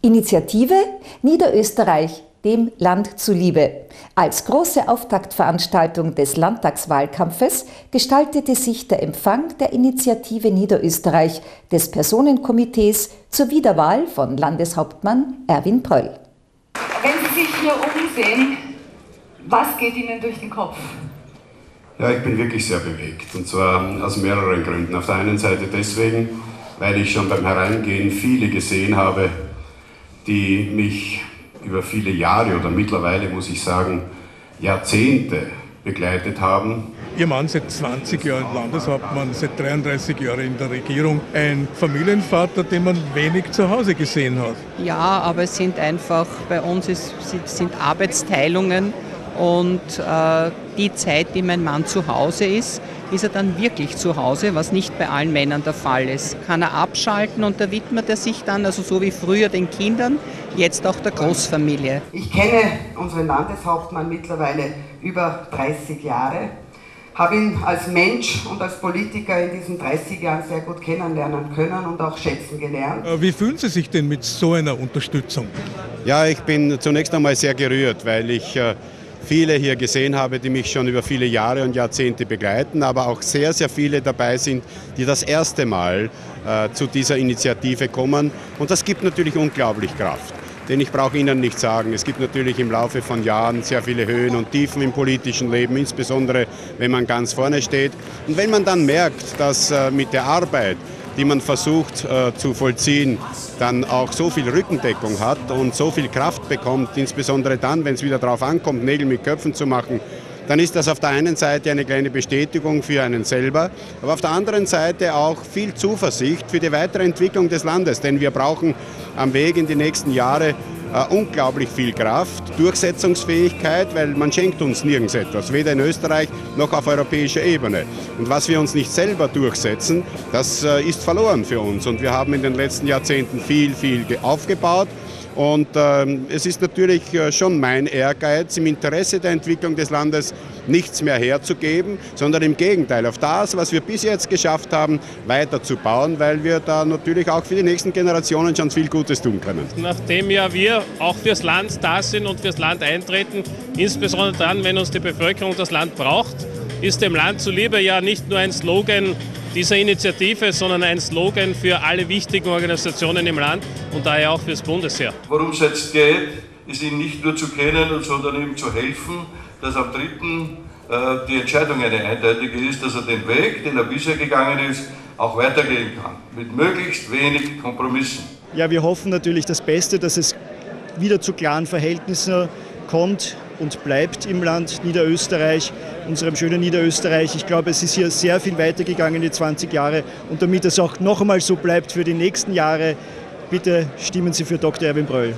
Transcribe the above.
Initiative Niederösterreich dem Land zuliebe. Als große Auftaktveranstaltung des Landtagswahlkampfes gestaltete sich der Empfang der Initiative Niederösterreich des Personenkomitees zur Wiederwahl von Landeshauptmann Erwin Pröll. Wenn Sie sich hier umsehen, was geht Ihnen durch den Kopf? Ja, ich bin wirklich sehr bewegt und zwar aus mehreren Gründen. Auf der einen Seite deswegen, weil ich schon beim Hereingehen viele gesehen habe, die mich über viele Jahre oder mittlerweile, muss ich sagen, Jahrzehnte begleitet haben. Ihr Mann seit 20 Jahren Landeshauptmann, seit 33 Jahren in der Regierung. Ein Familienvater, den man wenig zu Hause gesehen hat. Ja, aber es sind einfach, bei uns ist, sind Arbeitsteilungen und äh, die Zeit, die mein Mann zu Hause ist, ist er dann wirklich zu Hause, was nicht bei allen Männern der Fall ist. Kann er abschalten und da widmet er sich dann, also so wie früher den Kindern, jetzt auch der Großfamilie. Ich kenne unseren Landeshauptmann mittlerweile über 30 Jahre, habe ihn als Mensch und als Politiker in diesen 30 Jahren sehr gut kennenlernen können und auch schätzen gelernt. Äh, wie fühlen Sie sich denn mit so einer Unterstützung? Ja, ich bin zunächst einmal sehr gerührt, weil ich äh, viele hier gesehen habe, die mich schon über viele Jahre und Jahrzehnte begleiten, aber auch sehr, sehr viele dabei sind, die das erste Mal äh, zu dieser Initiative kommen. Und das gibt natürlich unglaublich Kraft. Denn ich brauche Ihnen nicht sagen, es gibt natürlich im Laufe von Jahren sehr viele Höhen und Tiefen im politischen Leben, insbesondere wenn man ganz vorne steht. Und wenn man dann merkt, dass äh, mit der Arbeit, die man versucht äh, zu vollziehen, dann auch so viel Rückendeckung hat und so viel Kraft bekommt, insbesondere dann, wenn es wieder darauf ankommt, Nägel mit Köpfen zu machen, dann ist das auf der einen Seite eine kleine Bestätigung für einen selber, aber auf der anderen Seite auch viel Zuversicht für die weitere Entwicklung des Landes. Denn wir brauchen am Weg in die nächsten Jahre unglaublich viel Kraft, Durchsetzungsfähigkeit, weil man schenkt uns nirgends etwas, weder in Österreich noch auf europäischer Ebene. Und was wir uns nicht selber durchsetzen, das äh, ist verloren für uns. Und wir haben in den letzten Jahrzehnten viel, viel aufgebaut. Und ähm, es ist natürlich äh, schon mein Ehrgeiz, im Interesse der Entwicklung des Landes nichts mehr herzugeben, sondern im Gegenteil, auf das, was wir bis jetzt geschafft haben, weiterzubauen, weil wir da natürlich auch für die nächsten Generationen schon viel Gutes tun können. Nachdem ja wir auch fürs Land da sind und fürs Land eintreten, insbesondere dann, wenn uns die Bevölkerung das Land braucht, ist dem Land zuliebe ja nicht nur ein Slogan dieser Initiative, sondern ein Slogan für alle wichtigen Organisationen im Land und daher auch fürs Bundesheer. Worum es jetzt geht, ist ihn nicht nur zu kennen, sondern ihm zu helfen, dass am 3. Äh, die Entscheidung eine eindeutige ist, dass er den Weg, den er bisher gegangen ist, auch weitergehen kann. Mit möglichst wenig Kompromissen. Ja, wir hoffen natürlich das Beste, dass es wieder zu klaren Verhältnissen kommt und bleibt im Land Niederösterreich, unserem schönen Niederösterreich. Ich glaube, es ist hier sehr viel weitergegangen die 20 Jahre und damit es auch noch einmal so bleibt für die nächsten Jahre, bitte stimmen Sie für Dr. Erwin Bröll.